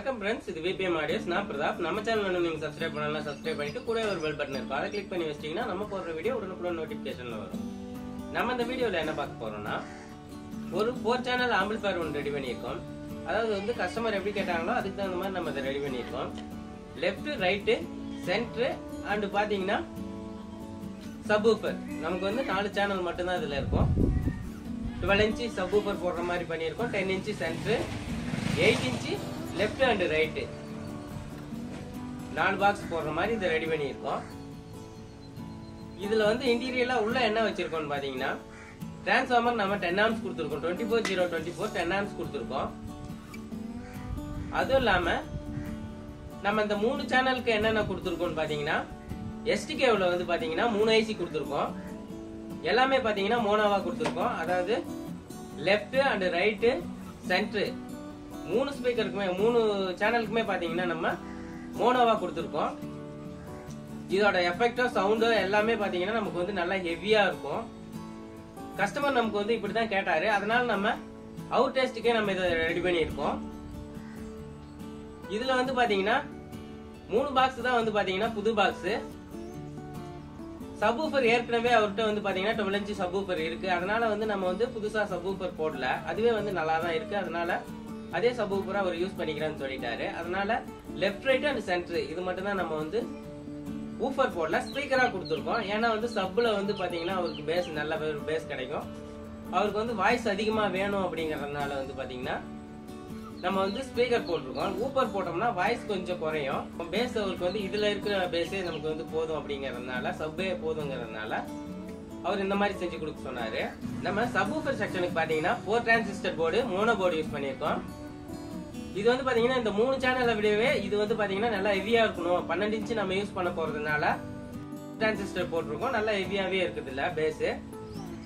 வணக்கம் ஃப்ரெண்ட்ஸ் இது VBM audios நான் பிரதாப். நம்ம சேனல் வந்து நீங்க சப்ஸ்கிரைப் பண்ணலாம் சப்ஸ்கிரைப் பண்ணிட்டு கூட ஒரு பெல் பட்டன் இருக்கும் அதை கிளிக் பண்ணி வச்சிட்டீங்கன்னா நம்ம போடுற வீடியோ உடனுக்குடன் நோட்டிபிகேஷன்ல வரும். நம்ம இந்த வீடியோல என்ன பார்க்க போறோம்னா ஒரு ஃபோர் சேனல் ஆம்பிள்ஃபயர் ஒன்று ரெடி பண்ணியிருக்கோம். அதாவது வந்து கஸ்டமர் எப்படி கேட்டாங்களோ அதுக்கு தகுந்த மாதிரி நம்ம இதை ரெடி பண்ணியிருக்கோம். லெஃப்ட் ரைட்டு சென்ட்ரு அண்டு பார்த்தீங்கன்னா சப்வூஃபர் நமக்கு வந்து நாலு சேனல் மட்டும்தான் இதில் இருக்கும். டுவெல் இன்ச்சு சப்வூஃபர் போடுற மாதிரி பண்ணியிருக்கோம். Ten inch centre eight inch left and right நாலு பாக்ஸ் போடுற மாதிரி இதை ரெடி பண்ணியிருக்கோம். இதில் வந்து இன்டீரியலாக உள்ள என்ன வச்சுருக்கோம்னு பார்த்தீங்கன்னா டிரான்ஸ்ஃபார்மர் நம்ம டென் ஆம்ஸ் கொடுத்துருக்கோம். Twenty four zero twenty four ten amps கொடுத்துருக்கோம். அதுவும் இல்லாமல் நம்ம இந்த மூணு சேனலுக்கு என்னென்ன கொடுத்துருக்கோம்னு பார்த்தீங்கன்னா எஸ்டிகேவில் வந்து பார்த்தீங்கன்னா மூணு ஐசி கொடுத்துருக்கோம். எல்லாமே பார்த்தீங்கன்னா மோனோவாக கொடுத்துருக்கோம். அதாவது லெஃப்ட் அண்ட் ரைட்டு சென்ட்ரு மூணு ஸ்பீக்கருக்குமே மூணு சேனலுக்குமே பார்த்தீங்கன்னா நம்ம மோனோவாக கொடுத்துருக்கோம். இதோட எஃபெக்டோ சவுண்டோ எல்லாமே பார்த்தீங்கன்னா நமக்கு வந்து நல்லா ஹெவியாக இருக்கும். கஸ்டமர் நமக்கு வந்து இப்படி தான் கேட்டார். அதனால நம்ம அவுட் டேஸ்ட்டுக்கே நம்ம இதை ரெடி பண்ணியிருக்கோம். இதில் வந்து பார்த்தீங்கன்னா மூணு பாக்ஸ் தான் வந்து பார்த்தீங்கன்னா புது பாக்ஸு சப்வூஃபர் ஏற்கனவே அவர்கிட்ட வந்து பாத்தீங்கன்னா டுவெல் இன்ச்சு சப்வூஃபர் இருக்கு. அதனால வந்து நம்ம வந்து புதுசா சப்வூஃபர் போடல. அதுவே வந்து நல்லா தான் இருக்கு. அதனால அதே சப்வூஃபர் அவர் யூஸ் பண்ணிக்கிறேன்னு சொல்லிட்டாரு. அதனால லெஃப்ட் ரைட் அண்ட் சென்டர் இது மட்டும் தான் நம்ம வந்து ஊஃபர் போடல ஸ்பீக்கரா கொடுத்துருக்கோம். ஏன்னா வந்து சப்பில் வந்து பாத்தீங்கன்னா அவருக்கு பேஸ் நல்ல பேஸ் கிடைக்கும். அவருக்கு வந்து வாய்ஸ் அதிகமா வேணும் அப்படிங்கறதுனால வந்து பாத்தீங்கன்னா நம்ம வந்து ஸ்பீக்கர் போட்டிருக்கோம். ஊப்பர் போட்டோம்னா வாய்ஸ் கொஞ்சம் குறையும். பேஸ் அவருக்கு வந்து இதுல இருக்கிற பேஸே நமக்கு வந்து போதும் அப்படிங்கறதுனால சப்பே போதுங்கிறதுனால அவர் இந்த மாதிரி செஞ்சு கொடுக்க சொன்னாரு. நம்ம சப் சப்வூஃபர் செக்ஷனுக்கு பாத்தீங்கன்னா four transistor board mono board use பண்ணியிருக்கோம். இது வந்து பாத்தீங்கன்னா இந்த மூணு சேனலை விடவே இது வந்து பாத்தீங்கன்னா நல்லா ஹெவியா இருக்கணும். பன்னெண்டு இன்ச்சு நம்ம யூஸ் பண்ண போறதுனால டிரான்சிஸ்டர் போட்டிருக்கோம். நல்லா ஹெவியாவே இருக்குது இல்ல பேஸ்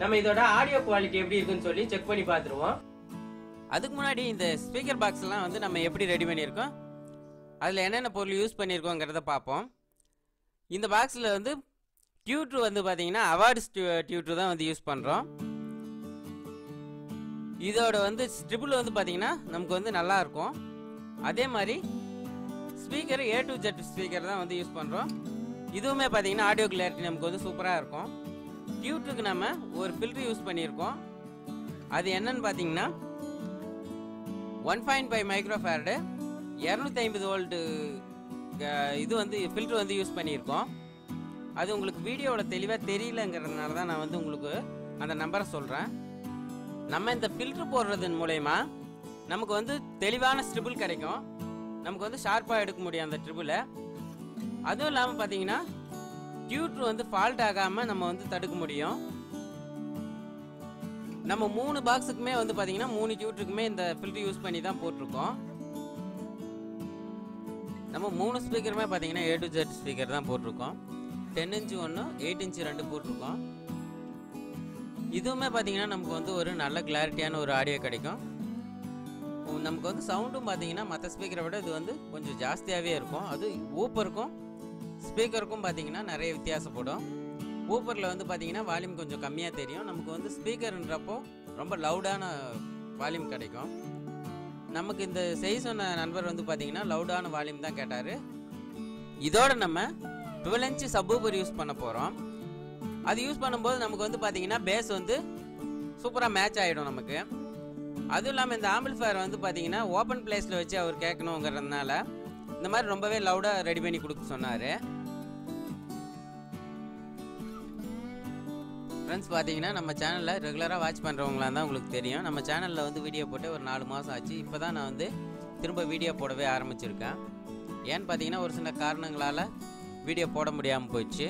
நம்ம இதோட ஆடியோ குவாலிட்டி எப்படி இருக்குன்னு சொல்லி செக் பண்ணி பார்த்துருவோம். அதுக்கு முன்னாடி இந்த ஸ்பீக்கர் பாக்ஸ் எல்லாம் வந்து நம்ம எப்படி ரெடி பண்ணியிருக்கோம்? அதில் என்னென்ன பொருள் யூஸ் பண்ணியிருக்கோங்கிறத பார்ப்போம். இந்த பாக்ஸில் வந்து டியூட்ரு வந்து பார்த்திங்கன்னா அவார்ட்ஸ் டியூட்ரு தான் வந்து யூஸ் பண்ணுறோம் இதோட வந்து ஸ்ட்ரிபிள் வந்து பார்த்தீங்கன்னா நமக்கு வந்து நல்லா இருக்கும். அதே மாதிரி speaker A two jet speaker தான் வந்து யூஸ் பண்ணுறோம் இதுவுமே பார்த்தீங்கன்னா ஆடியோ கிளாரிட்டி நமக்கு வந்து சூப்பராக இருக்கும். டியூட்டுக்கு நம்ம ஒரு ஃபில்ட்ரு யூஸ் பண்ணியிருக்கோம். அது என்னன்னு பார்த்தீங்கன்னா one point five micro farad இரநூத்தி ஐம்பது வோல்ட்டு இது வந்து ஃபில்ட்ரு வந்து யூஸ் பண்ணியிருக்கோம். அது உங்களுக்கு வீடியோவில் தெளிவாக தெரியலங்கிறதுனால தான் நான் வந்து உங்களுக்கு அந்த நம்பரை சொல்கிறேன் நம்ம இந்த ஃபில்ட்ரு போடுறதன் மூலயமா நமக்கு வந்து தெளிவான ஸ்ட்ரிபிள் கிடைக்கும். நமக்கு வந்து ஷார்ப்பாக எடுக்க முடியும் அந்த ட்ரிபிளை அதுவும் இல்லாமல் பார்த்தீங்கன்னா டியூட்ரு வந்து ஃபால்ட் ஆகாமல் நம்ம வந்து தடுக்க முடியும். நம்ம மூணு பாக்ஸுக்குமே வந்து பார்த்தீங்கன்னா மூணு டியூட்ருக்குமே இந்த ஃபில்ட்ரு யூஸ் பண்ணி தான் போட்டிருக்கோம். நம்ம மூணு ஸ்பீக்கருமே பார்த்தீங்கன்னா ஏ டு ஜெட் ஸ்பீக்கர் தான் போட்டிருக்கோம். டென் இன்ச்சு ஒன்று எயிட் இன்ச்சு ரெண்டு போட்டிருக்கோம். இதுவுமே பார்த்தீங்கன்னா நமக்கு வந்து ஒரு நல்ல கிளாரிட்டியான ஒரு ஆடியோ கிடைக்கும். நமக்கு வந்து சவுண்டும் பார்த்தீங்கன்னா மற்ற ஸ்பீக்கரை விட இது வந்து கொஞ்சம் ஜாஸ்தியாகவே இருக்கும். அது ஊப்பருக்கும் ஸ்பீக்கருக்கும் பார்த்தீங்கன்னா நிறைய வித்தியாசப்படும். ஊப்பரில் வந்து பார்த்தீங்கன்னா வால்யூம் கொஞ்சம் கம்மியாக தெரியும். நமக்கு வந்து ஸ்பீக்கர்ன்றப்போ ரொம்ப லவுடான வால்யூம் கிடைக்கும். நமக்கு இந்த செய்ய சொன்ன நண்பர் வந்து பார்த்தீங்கன்னா லவுடான வால்யூம் தான் கேட்டார். இதோட நம்ம டுவெல் இன்ச்சு சப்வூபர் யூஸ் பண்ண போகிறோம் அது யூஸ் பண்ணும்போது நமக்கு வந்து பார்த்தீங்கன்னா பேஸ் வந்து சூப்பராக மேட்ச் ஆகிடும் நமக்கு. அதுவும் இல்லாமல் இந்த ஆம்பிள்ஃபயர் வந்து பார்த்தீங்கன்னா ஓப்பன் பிளேஸில் வச்சு அவர் கேட்கணுங்கிறதுனால இந்த மாதிரி ரொம்பவே லவுடாக ரெடி பண்ணி கொடுக்க சொன்னார். ஃப்ரெண்ட்ஸ் பார்த்தீங்கன்னா நம்ம சேனலில் ரெகுலராக வாட்ச் பண்ணுறவங்களா தான் உங்களுக்கு தெரியும். நம்ம சேனலில் வந்து வீடியோ போட்டு ஒரு நாலு மாதம் ஆச்சு. இப்போ தான் நான் வந்து திரும்ப வீடியோ போடவே ஆரம்பிச்சிருக்கேன். ஏன்னு பார்த்தீங்கன்னா ஒரு சில காரணங்களால் வீடியோ போட முடியாமல் போயிடுச்சு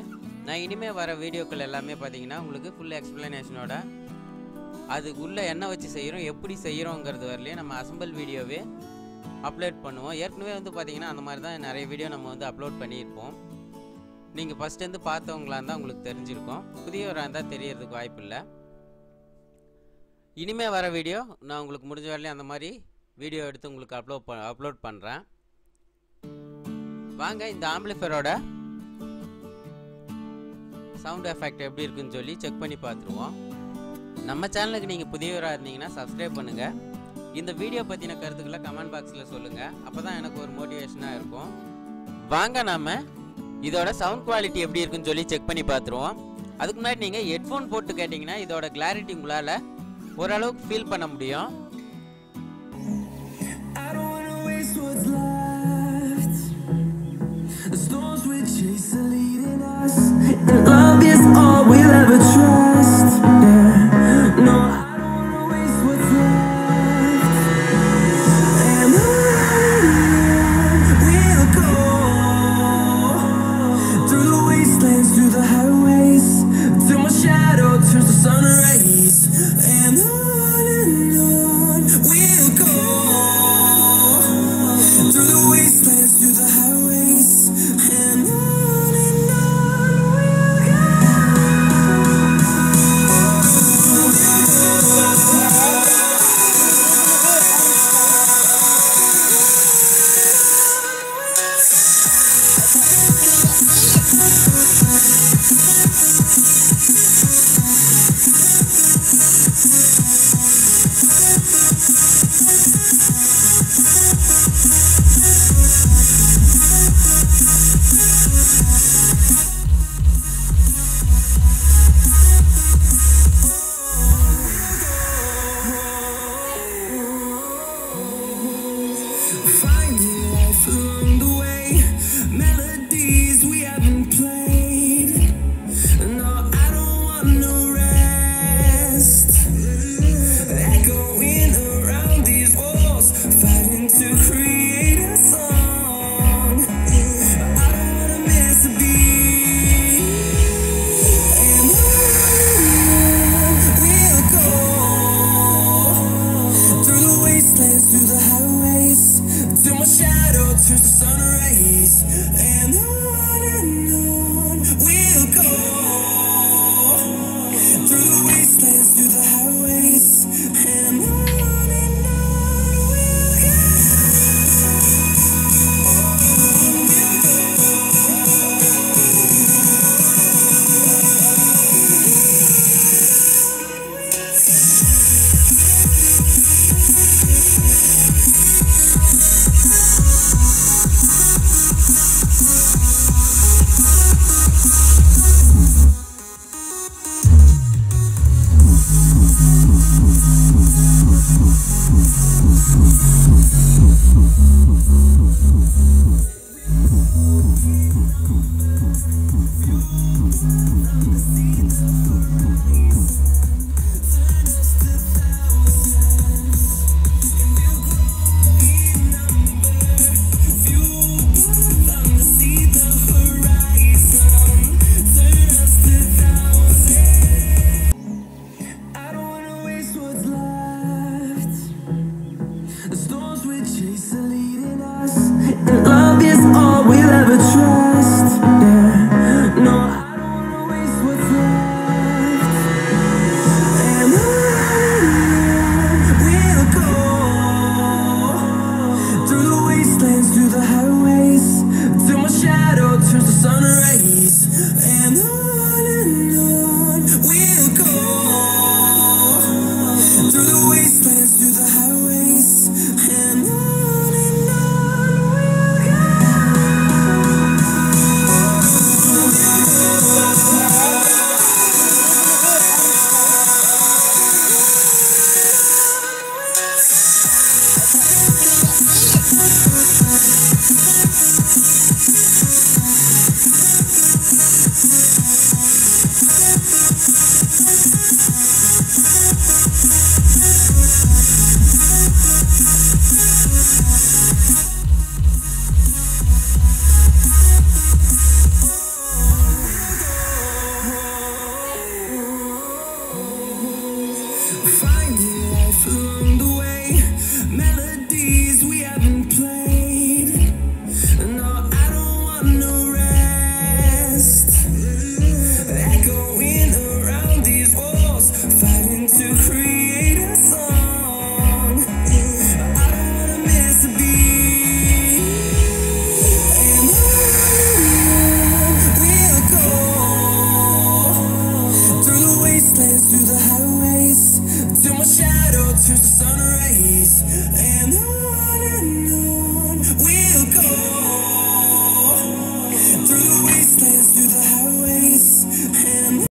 நான் இனிமேல் வர வீடியோக்கள் எல்லாமே பார்த்தீங்கன்னா உங்களுக்கு ஃபுல் எக்ஸ்ப்ளனேஷனோட அது உள்ளே என்ன வச்சு செய்கிறோம் எப்படி செய்கிறோங்கிறது வரலையே நம்ம அசம்பிள் வீடியோவே அப்லோட் பண்ணுவோம். ஏற்கனவே வந்து பார்த்தீங்கன்னா அந்த மாதிரி தான் நிறைய வீடியோ நம்ம வந்து அப்லோட் பண்ணியிருப்போம். நீங்கள் ஃபஸ்ட்டு பார்த்தவங்களா இருந்தால் உங்களுக்கு தெரிஞ்சிருக்கும். புதியவராக இருந்தால் தெரியறதுக்கு வாய்ப்பு இல்லை. இனிமே வர வீடியோ நான் உங்களுக்கு முடிஞ்ச வரலையும் அந்த மாதிரி வீடியோ எடுத்து உங்களுக்கு அப்லோட் ப அப்லோட் பண்ணுறேன் வாங்க இந்த ஆம்பிளிஃபயரோட சவுண்ட் எஃபெக்ட் எப்படி இருக்குன்னு சொல்லி செக் பண்ணி பார்த்துருவோம். நம்ம சேனலுக்கு நீங்கள் புதியவராக இருந்தீங்கன்னா சப்ஸ்கிரைப் பண்ணுங்கள் இந்த வீடியோ பற்றின கருத்துக்களை கமெண்ட் பாக்ஸில் சொல்லுங்கள் அப்போ தான் எனக்கு ஒரு மோட்டிவேஷனாக இருக்கும். வாங்க நாம் இதோட சவுண்ட் குவாலிட்டி எப்படி இருக்குன்னு சொல்லி செக் பண்ணி பார்த்துருவோம். அதுக்கு முன்னாடி நீங்கள் ஹெட்ஃபோன் போட்டு கேட்டிங்கன்னா இதோட கிளாரிட்டி உங்களால் ஓரளவுக்கு ஃபீல் பண்ண முடியும். Capture sun rays and I